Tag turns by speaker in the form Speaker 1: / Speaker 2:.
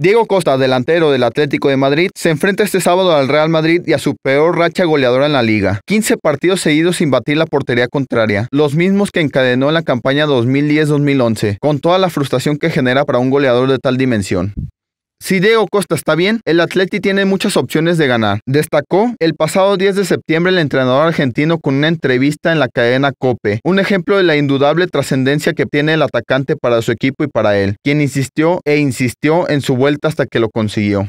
Speaker 1: Diego Costa, delantero del Atlético de Madrid, se enfrenta este sábado al Real Madrid y a su peor racha goleadora en la liga. 15 partidos seguidos sin batir la portería contraria, los mismos que encadenó en la campaña 2010-2011, con toda la frustración que genera para un goleador de tal dimensión. Si Diego Costa está bien, el Atleti tiene muchas opciones de ganar. Destacó el pasado 10 de septiembre el entrenador argentino con una entrevista en la cadena Cope, un ejemplo de la indudable trascendencia que tiene el atacante para su equipo y para él, quien insistió e insistió en su vuelta hasta que lo consiguió.